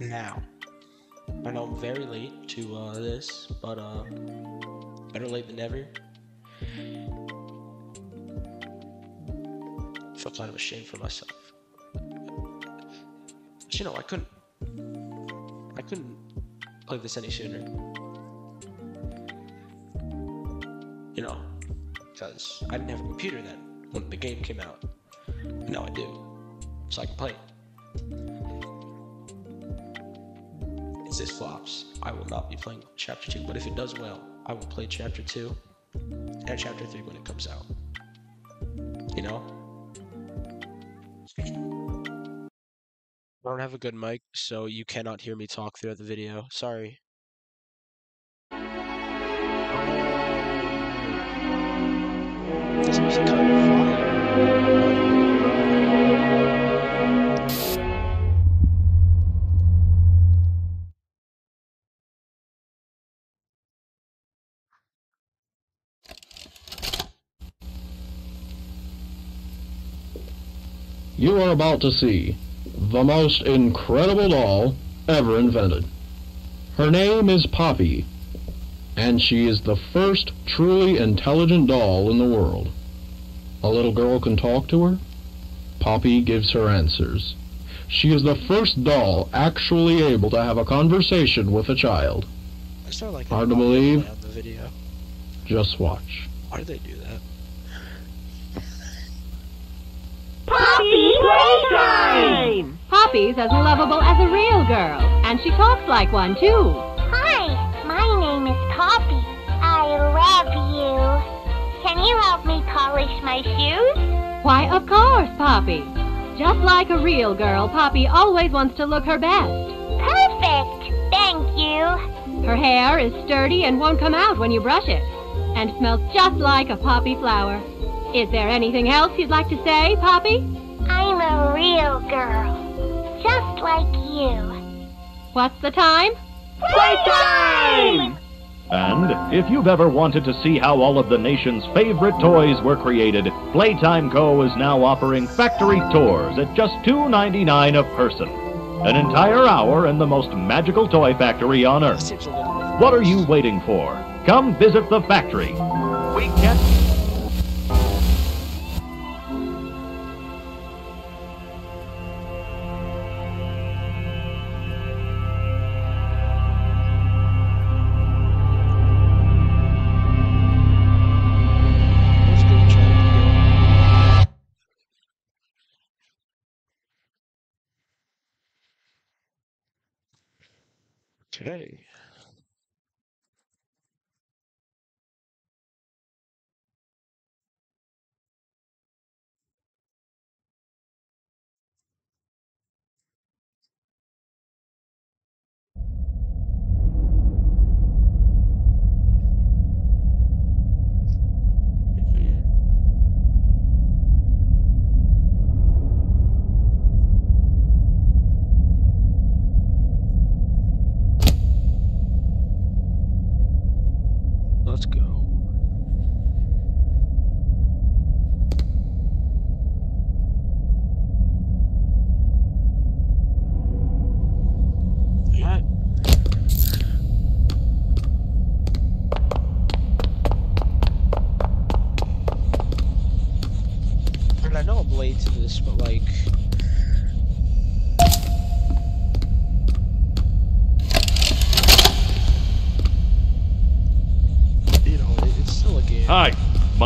now. I know I'm very late to uh, this, but uh, better late than never. I feel kind of ashamed for myself. But you know, I couldn't. I couldn't play this any sooner. You know, because I didn't have a computer then when the game came out. Now I do, so I can play it. If this flops, I will not be playing Chapter 2, but if it does well, I will play Chapter 2 and Chapter 3 when it comes out. You know? I don't have a good mic, so you cannot hear me talk throughout the video. Sorry. This music You are about to see the most incredible doll ever invented. Her name is Poppy, and she is the first truly intelligent doll in the world. A little girl can talk to her. Poppy gives her answers. She is the first doll actually able to have a conversation with a child. I like Hard to believe. the video. Just watch. Why do they do that? Poppy Playtime! Poppy's as lovable as a real girl, and she talks like one too. Hi, my name is Poppy. I love you. Can you help me polish my shoes? Why, of course, Poppy. Just like a real girl, Poppy always wants to look her best. Perfect. Thank you. Her hair is sturdy and won't come out when you brush it, and smells just like a poppy flower. Is there anything else you'd like to say, Poppy? I'm a real girl. Just like you. What's the time? Playtime! And if you've ever wanted to see how all of the nation's favorite toys were created, Playtime Co. is now offering factory tours at just $2.99 a person. An entire hour in the most magical toy factory on Earth. seems a little different. What are you waiting for? Come visit the factory. We can't. Okay. Let's go. Alright. And I know I'm late to this, but like. You know, it, it's still a game. Hi, my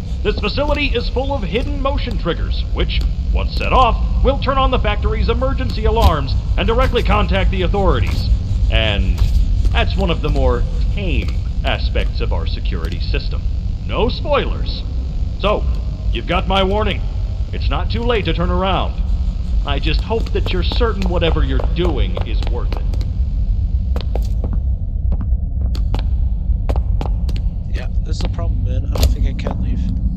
this facility is full of hidden motion triggers, which, once set off, will turn on the factory's emergency alarms and directly contact the authorities. And that's one of the more tame aspects of our security system. No spoilers. So, you've got my warning. It's not too late to turn around. I just hope that you're certain whatever you're doing is worth it. Yeah, this is the problem, man. I don't think I can leave.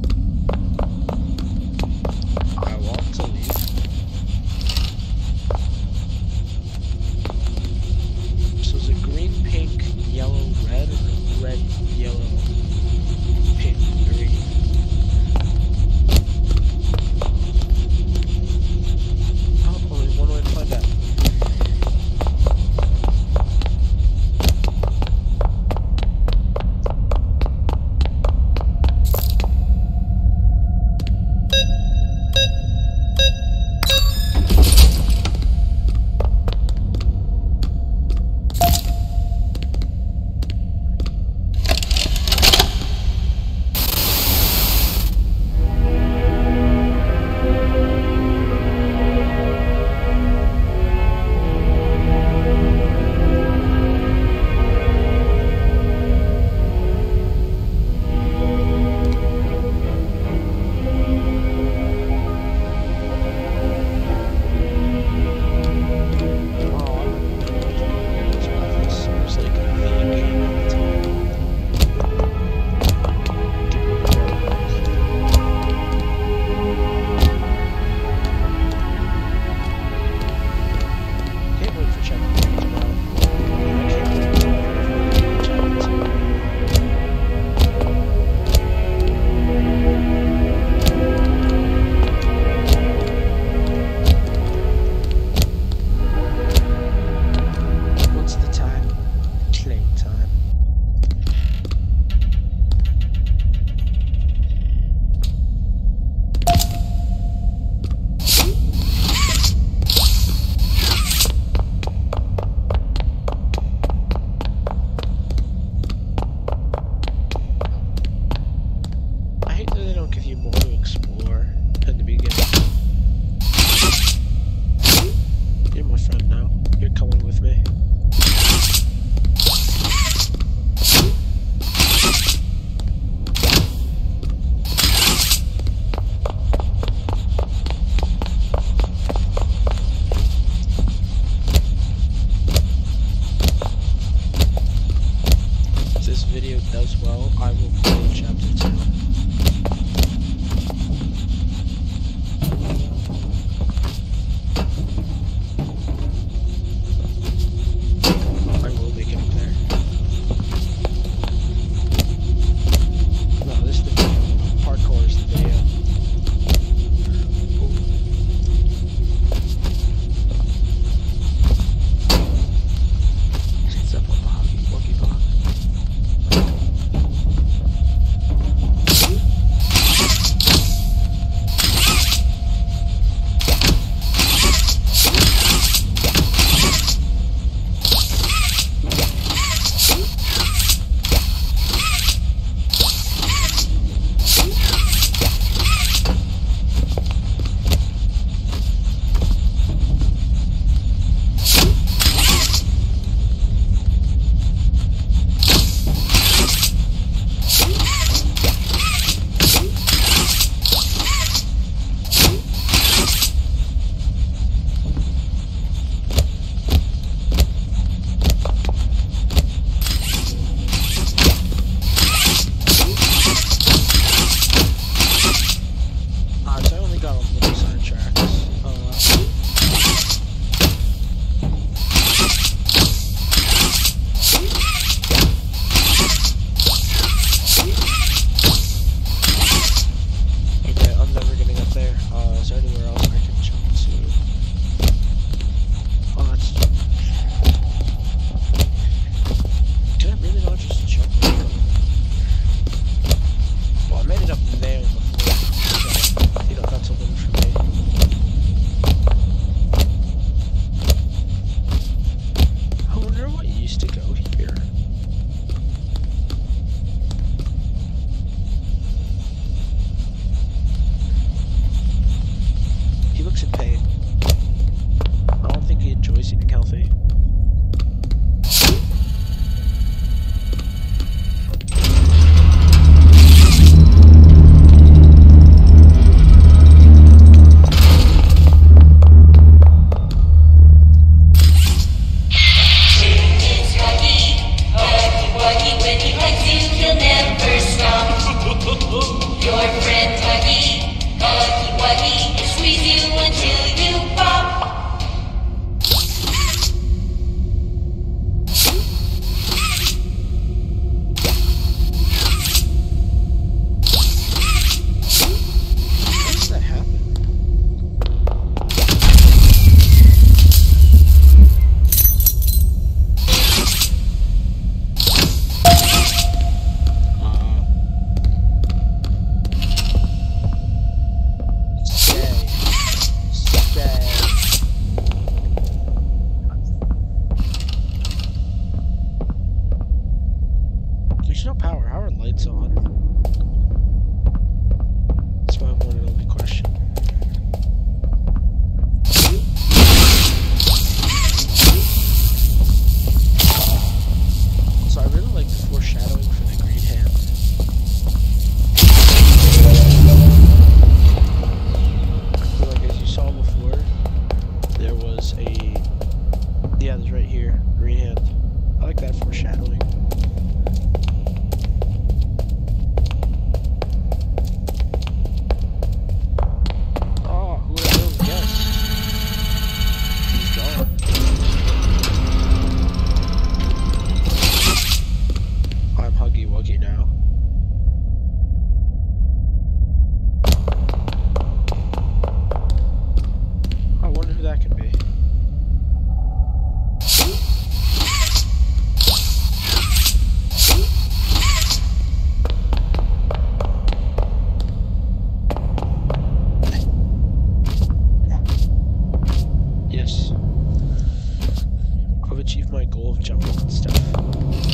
I've achieved my goal of jumping and stuff.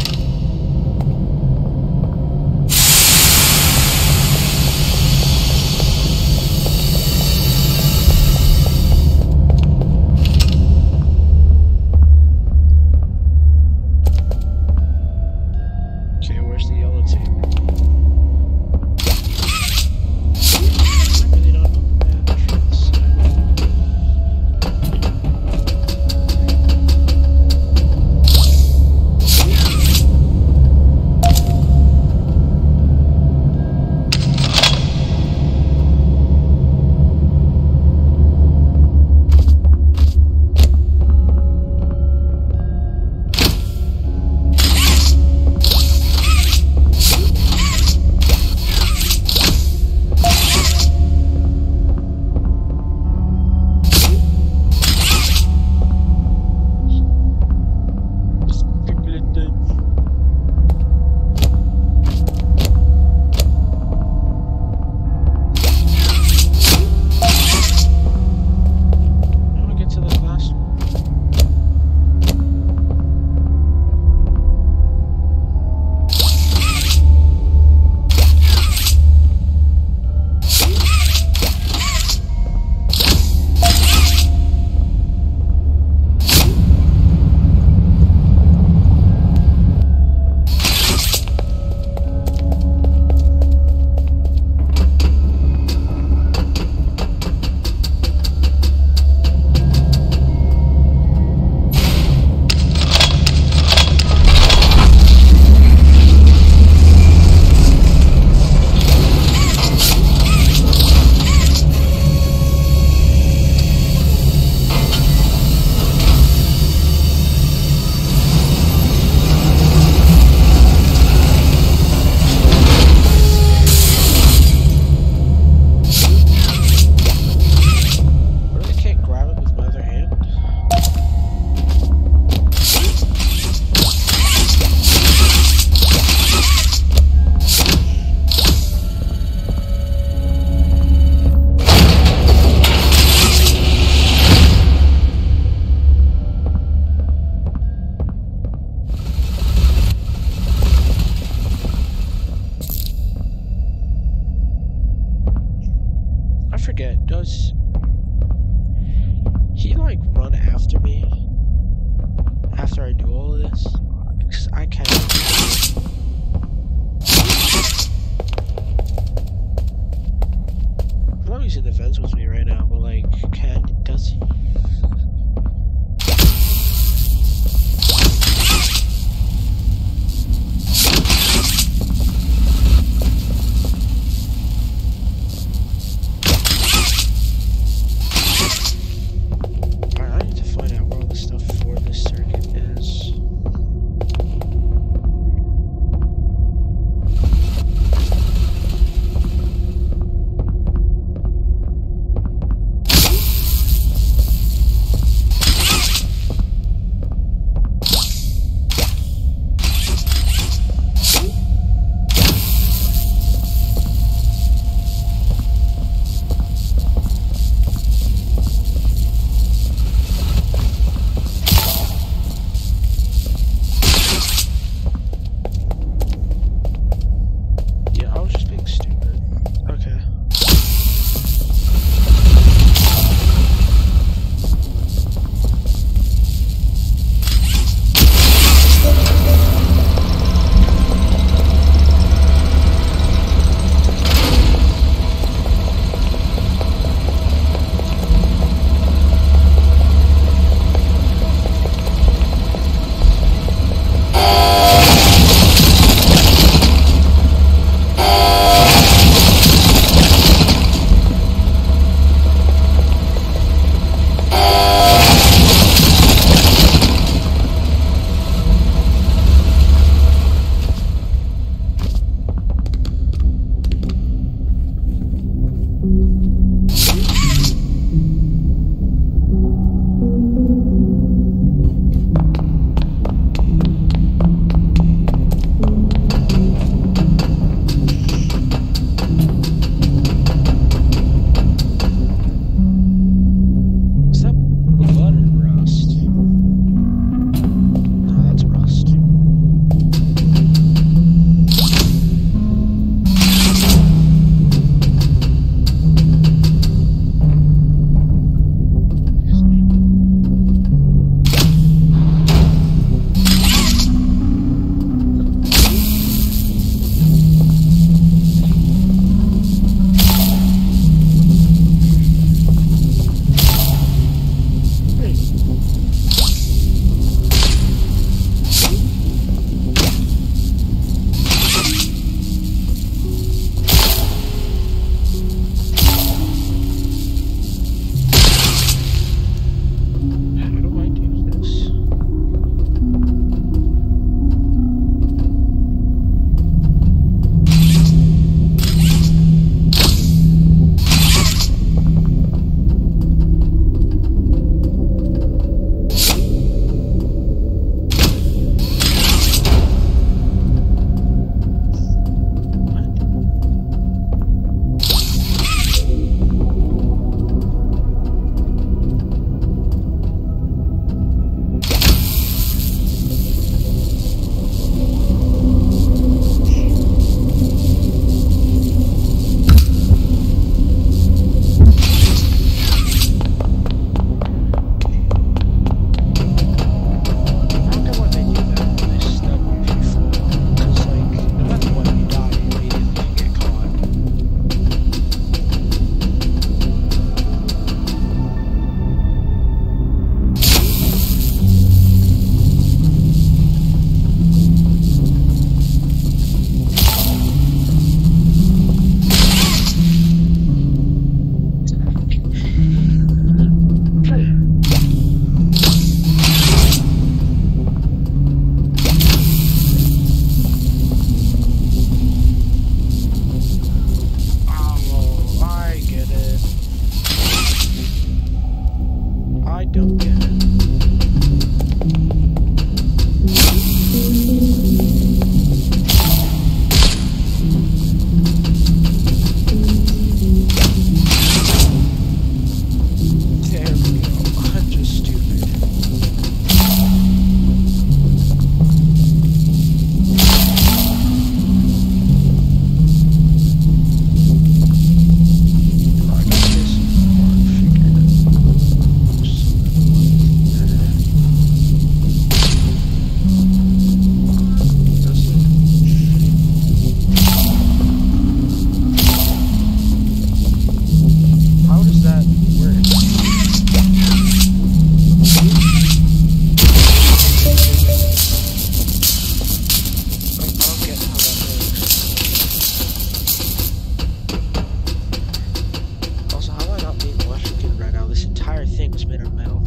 much better now.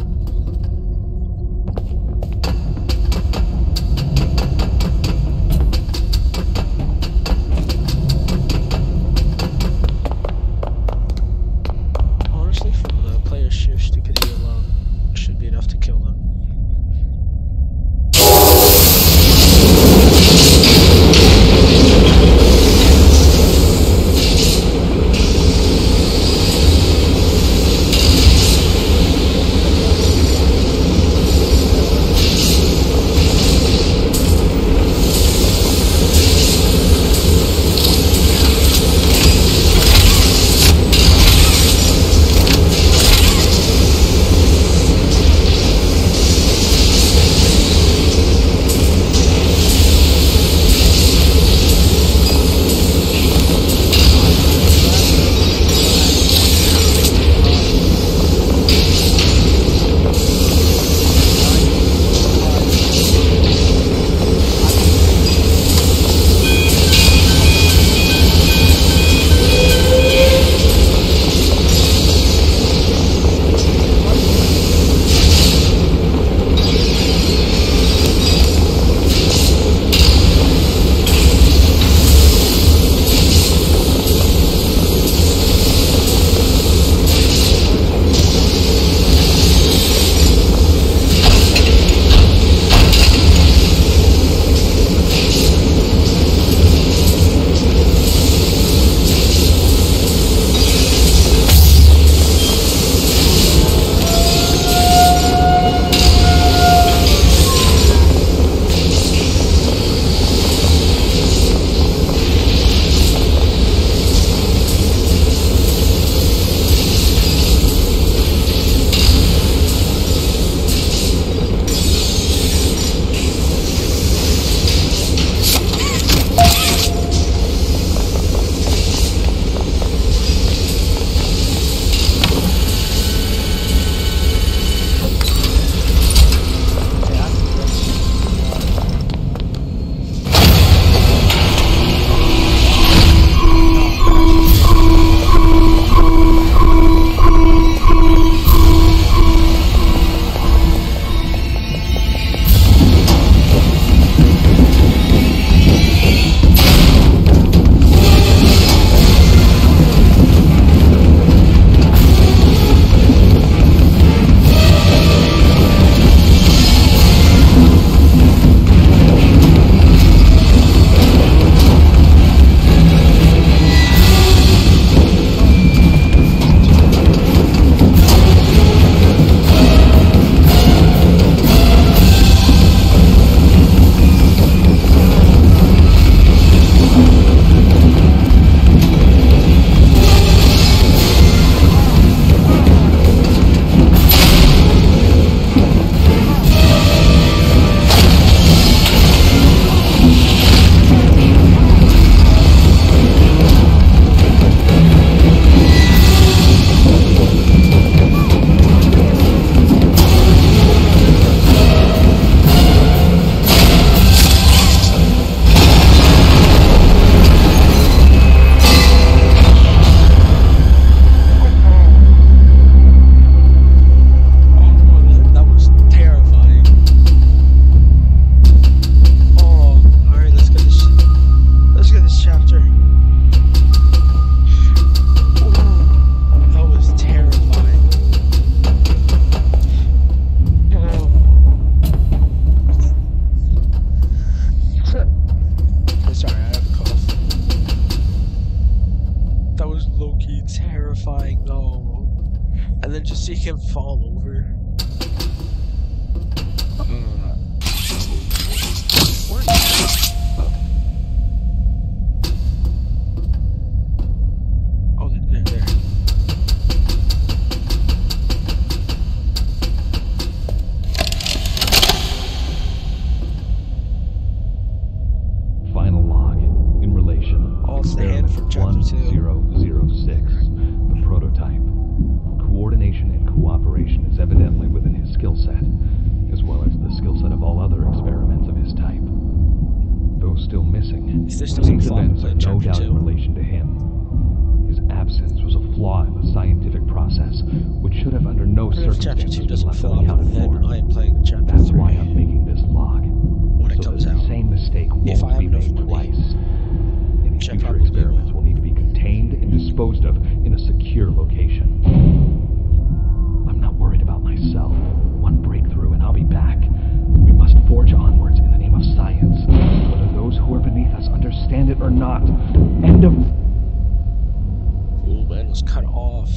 Cut off.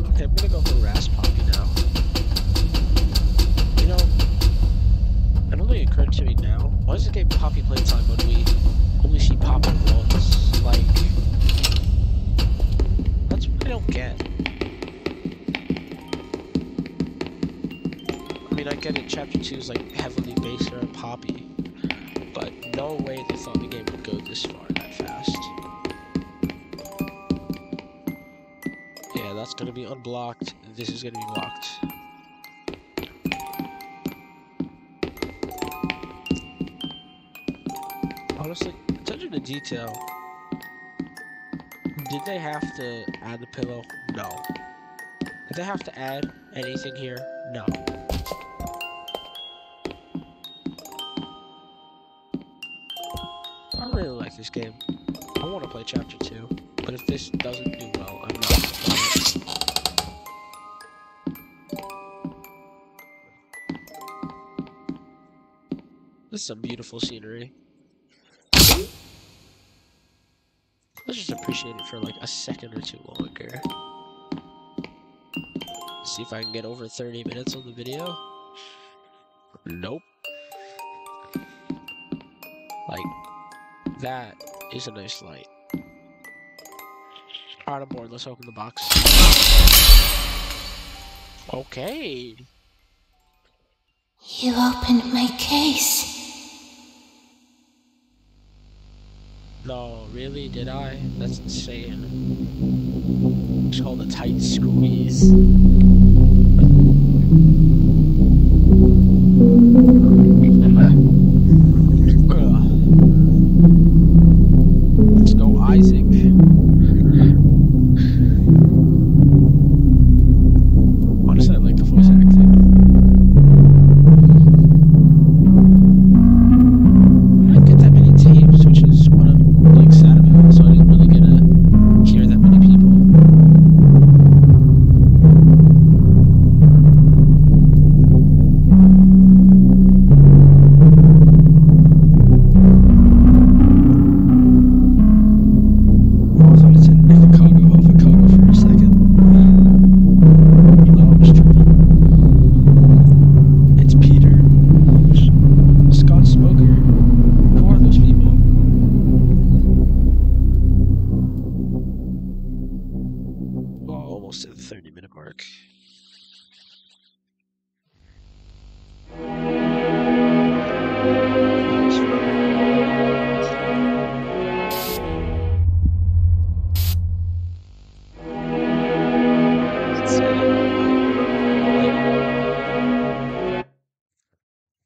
Okay, I'm gonna go harass Poppy now. You know, it only occurred to me now. Why does it get Poppy playtime when we only see Poppy once? Like, that's what I don't get. I mean, I get it. Chapter two is like heavily based around Poppy, but no way they thought the game would go this far that fast. That's gonna be unblocked. This is gonna be blocked. Honestly, attention to detail. Did they have to add the pillow? No. Did they have to add anything here? No. I really like this game. I want to play chapter 2, but if this doesn't do well, I'm not. This is some beautiful scenery. Let's just appreciate it for like a second or two longer. See if I can get over 30 minutes on the video. Nope. Like, that is a nice light. Alright, I'm bored. Let's open the box. Okay. You opened my case. No, really? Did I? That's insane. It's called a tight squeeze. 30 minute.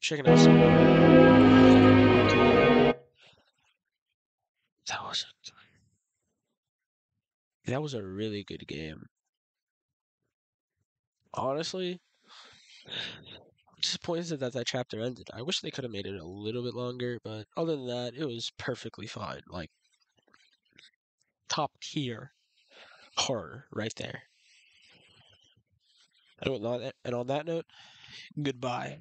Checking out some. That was a that was a really good game. Honestly, I'm disappointed that that chapter ended. I wish they could have made it a little bit longer, but other than that, it was perfectly fine. Like top tier horror right there. And on that, and on that note, goodbye.